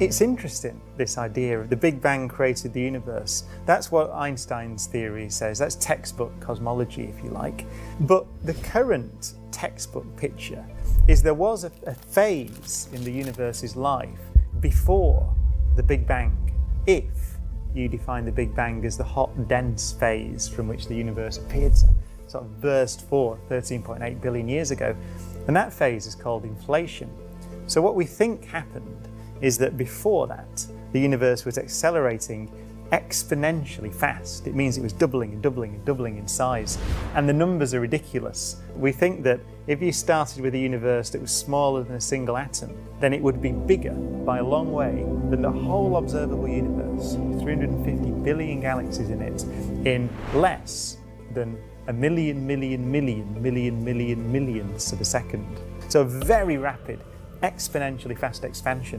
It's interesting, this idea of the Big Bang created the universe. That's what Einstein's theory says. That's textbook cosmology, if you like. But the current textbook picture is there was a, a phase in the universe's life before the Big Bang, if you define the Big Bang as the hot, dense phase from which the universe appeared to sort of burst forth 13.8 billion years ago. And that phase is called inflation. So, what we think happened is that before that, the universe was accelerating exponentially fast. It means it was doubling and doubling and doubling in size. And the numbers are ridiculous. We think that if you started with a universe that was smaller than a single atom, then it would be bigger by a long way than the whole observable universe, 350 billion galaxies in it, in less than a million, million, million, million, million, millions of a second. So, a very rapid, exponentially fast expansion.